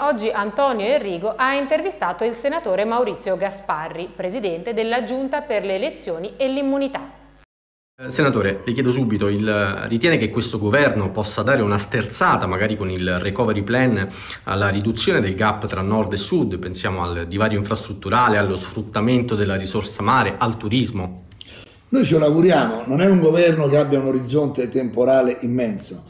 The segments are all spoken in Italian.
Oggi Antonio Enrigo ha intervistato il senatore Maurizio Gasparri, presidente della Giunta per le elezioni e l'immunità. Eh, senatore, le chiedo subito, il, ritiene che questo governo possa dare una sterzata, magari con il recovery plan, alla riduzione del gap tra nord e sud? Pensiamo al divario infrastrutturale, allo sfruttamento della risorsa mare, al turismo. Noi ce l'auguriamo, non è un governo che abbia un orizzonte temporale immenso.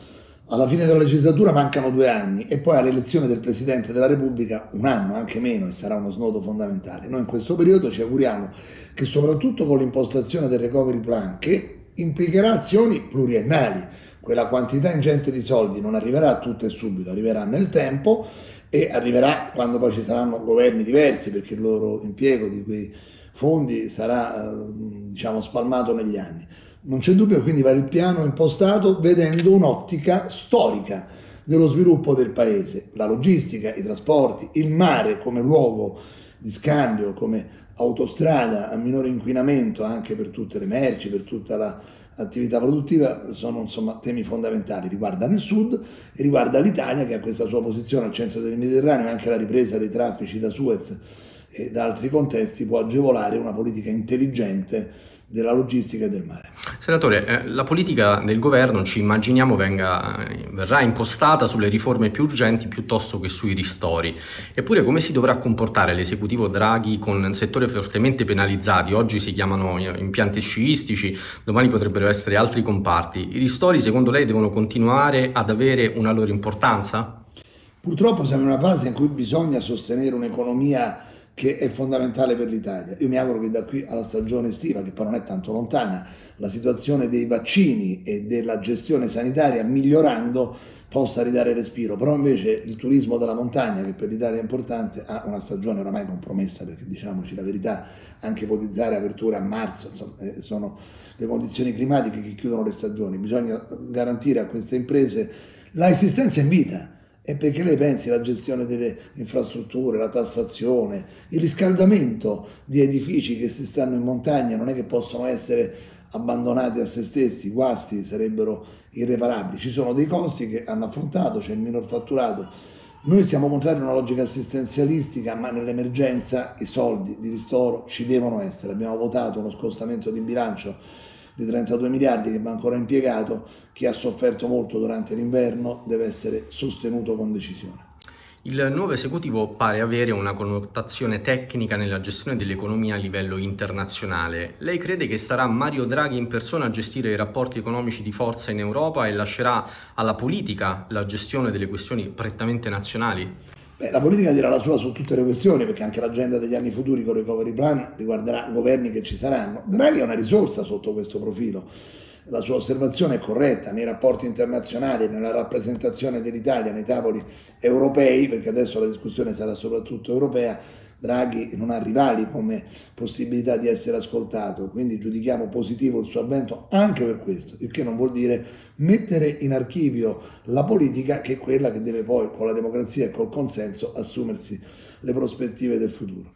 Alla fine della legislatura mancano due anni e poi all'elezione del Presidente della Repubblica un anno, anche meno, e sarà uno snodo fondamentale. Noi in questo periodo ci auguriamo che soprattutto con l'impostazione del recovery plan, che implicherà azioni pluriennali. Quella quantità ingente di soldi non arriverà tutte e subito, arriverà nel tempo e arriverà quando poi ci saranno governi diversi perché il loro impiego di quei fondi sarà eh, diciamo, spalmato negli anni. Non c'è dubbio quindi va il piano impostato vedendo un'ottica storica dello sviluppo del paese, la logistica, i trasporti, il mare come luogo di scambio, come autostrada a minore inquinamento anche per tutte le merci, per tutta l'attività produttiva, sono insomma temi fondamentali. Riguardano il sud e riguarda l'Italia che ha questa sua posizione al centro del Mediterraneo e anche la ripresa dei traffici da Suez e da altri contesti può agevolare una politica intelligente della logistica e del mare. Senatore, eh, la politica del governo ci immaginiamo venga, eh, verrà impostata sulle riforme più urgenti piuttosto che sui ristori. Eppure come si dovrà comportare l'esecutivo Draghi con settori fortemente penalizzati? Oggi si chiamano eh, impianti sciistici, domani potrebbero essere altri comparti. I ristori secondo lei devono continuare ad avere una loro importanza? Purtroppo siamo in una fase in cui bisogna sostenere un'economia che è fondamentale per l'Italia. Io mi auguro che da qui alla stagione estiva, che poi non è tanto lontana, la situazione dei vaccini e della gestione sanitaria migliorando possa ridare respiro, però invece il turismo della montagna, che per l'Italia è importante, ha una stagione oramai compromessa, perché diciamoci la verità, anche ipotizzare aperture a marzo, insomma, eh, sono le condizioni climatiche che chiudono le stagioni, bisogna garantire a queste imprese l'esistenza in vita e perché lei pensi alla gestione delle infrastrutture, la tassazione, il riscaldamento di edifici che si stanno in montagna non è che possono essere abbandonati a se stessi, i guasti sarebbero irreparabili, ci sono dei costi che hanno affrontato, c'è il minor fatturato. Noi siamo contrari a una logica assistenzialistica, ma nell'emergenza i soldi di ristoro ci devono essere. Abbiamo votato uno scostamento di bilancio di 32 miliardi che va ancora impiegato, chi ha sofferto molto durante l'inverno deve essere sostenuto con decisione. Il nuovo esecutivo pare avere una connotazione tecnica nella gestione dell'economia a livello internazionale. Lei crede che sarà Mario Draghi in persona a gestire i rapporti economici di forza in Europa e lascerà alla politica la gestione delle questioni prettamente nazionali? Beh, la politica dirà la sua su tutte le questioni, perché anche l'agenda degli anni futuri con il recovery plan riguarderà governi che ci saranno. Draghi è una risorsa sotto questo profilo. La sua osservazione è corretta nei rapporti internazionali, nella rappresentazione dell'Italia nei tavoli europei, perché adesso la discussione sarà soprattutto europea Draghi non ha rivali come possibilità di essere ascoltato, quindi giudichiamo positivo il suo avvento anche per questo, il che non vuol dire mettere in archivio la politica che è quella che deve poi con la democrazia e col consenso assumersi le prospettive del futuro.